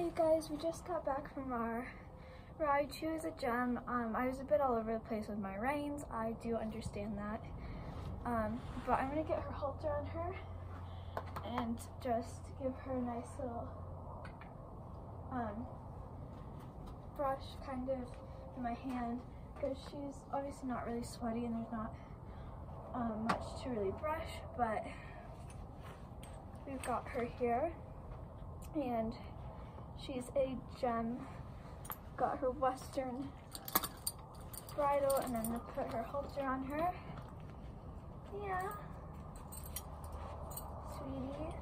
You guys, we just got back from our ride. She was a gem. Um, I was a bit all over the place with my reins. I do understand that. Um, but I'm gonna get her halter on her and just give her a nice little um, brush kind of in my hand because she's obviously not really sweaty and there's not um, much to really brush, but we've got her here and she's a gem. Got her western bridle and then put her halter on her. Yeah. Sweetie.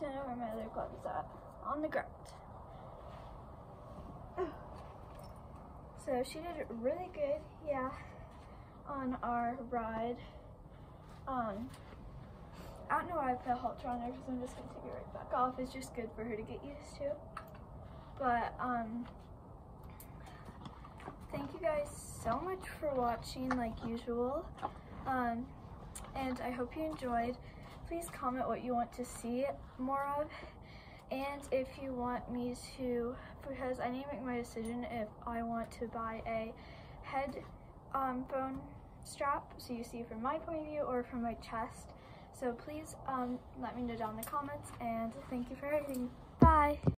Don't know where my other glove is at. On the ground. So she did really good, yeah, on our ride. Um, I don't know why I put a halter on her because I'm just gonna take it right back off. It's just good for her to get used to. But um, thank you guys so much for watching like usual. Um, and I hope you enjoyed. Please comment what you want to see more of. And if you want me to, because I need to make my decision if I want to buy a head um, phone strap, so you see from my point of view or from my chest. So please um, let me know down in the comments and thank you for everything. Bye!